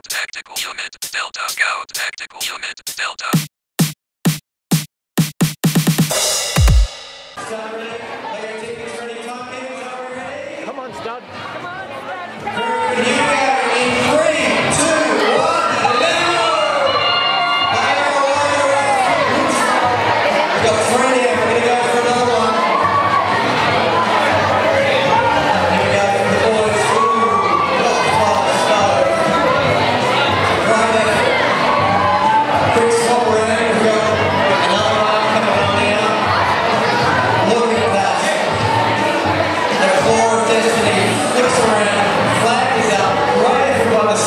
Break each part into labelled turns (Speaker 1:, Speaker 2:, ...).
Speaker 1: Scout Tactical Unit Delta Scout Tactical Unit Delta.
Speaker 2: Come on, stud.
Speaker 3: Quick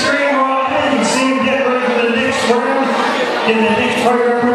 Speaker 3: screen.
Speaker 4: You can see him get ready for the next round in the next program